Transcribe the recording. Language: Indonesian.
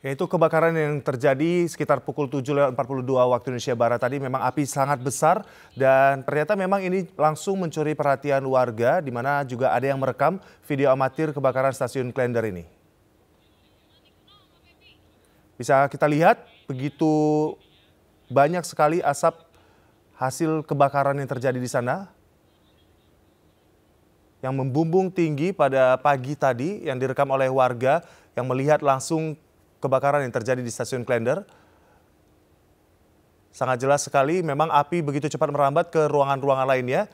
Yaitu kebakaran yang terjadi sekitar pukul 7.42 waktu Indonesia Barat tadi memang api sangat besar dan ternyata memang ini langsung mencuri perhatian warga di mana juga ada yang merekam video amatir kebakaran stasiun Klender ini. Bisa kita lihat begitu banyak sekali asap hasil kebakaran yang terjadi di sana yang membumbung tinggi pada pagi tadi yang direkam oleh warga yang melihat langsung kebakaran yang terjadi di stasiun Klender. Sangat jelas sekali memang api begitu cepat merambat ke ruangan-ruangan lainnya